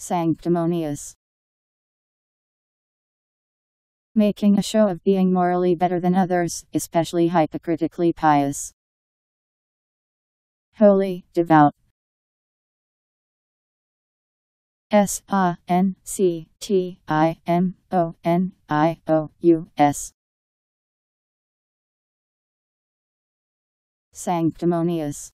Sanctimonious. Making a show of being morally better than others, especially hypocritically pious. Holy, devout. S A N C T I M O N I O U S. Sanctimonious.